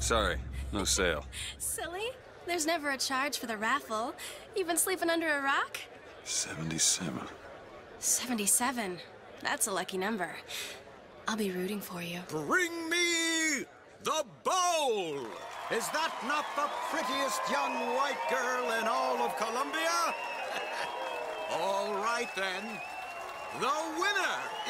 Sorry, no sale. Silly. There's never a charge for the raffle. You've been sleeping under a rock? 77. 77. That's a lucky number. I'll be rooting for you. Bring me the bowl! Is that not the prettiest young white girl in all of Columbia? all right then. The winner is number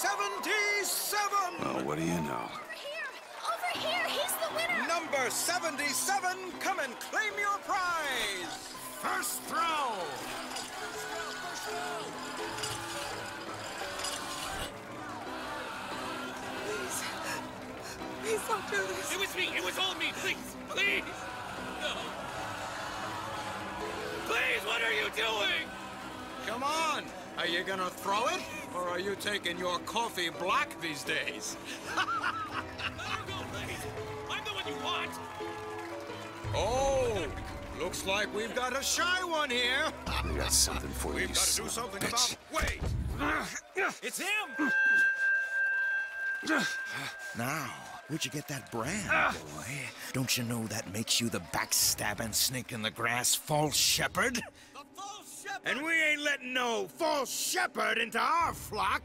77! Well, what do you know? Over here! Over here! He's the winner! Number 77, come and claim your prize! First throw! Please don't do this. It was me. It was all me. Please, please. No. Please, what are you doing? Come on! Are you gonna throw it? Or are you taking your coffee black these days? Let her go, please. I'm the one you want. Oh! Looks like we've got a shy one here. I got something for you, We've you got to do something bitch. about. Wait! It's him! Now, where'd you get that brand, boy? Don't you know that makes you the backstabbing snake in the grass false shepherd? The false shepherd! And we ain't letting no false shepherd into our flock.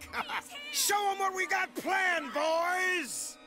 Show Show 'em what we got planned, boys!